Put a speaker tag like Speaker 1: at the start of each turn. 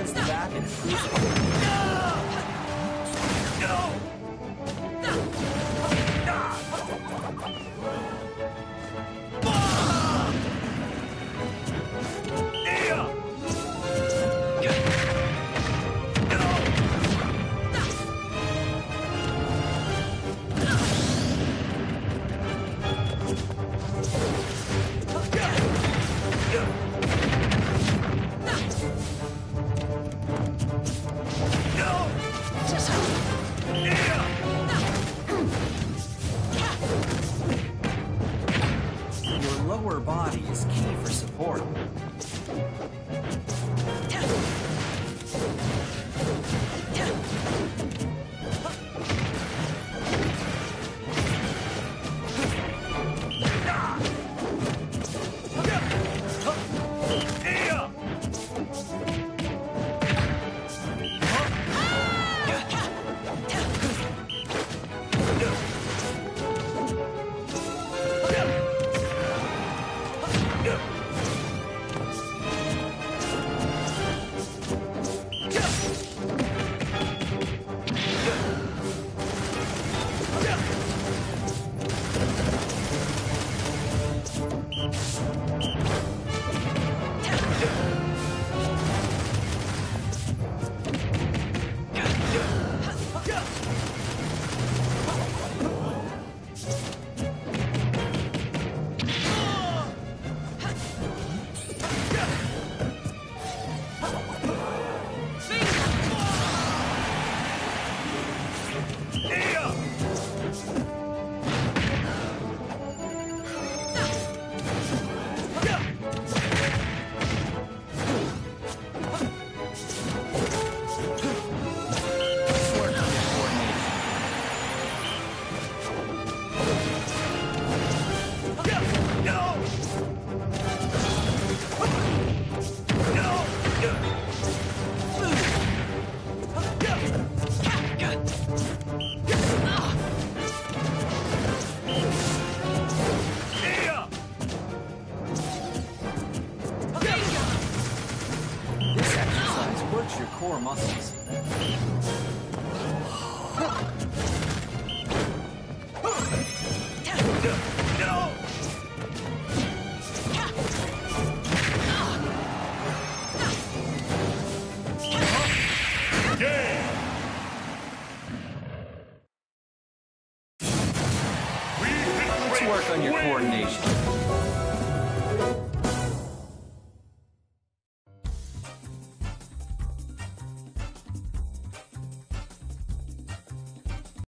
Speaker 1: distance back and cruise. forth. sore muscles. Let's work on your coordination.